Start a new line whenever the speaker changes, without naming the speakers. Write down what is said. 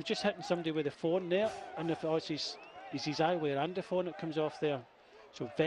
So just hitting somebody with a phone there, and if oh, it's his, eye his eyewear and the phone, it comes off there. So very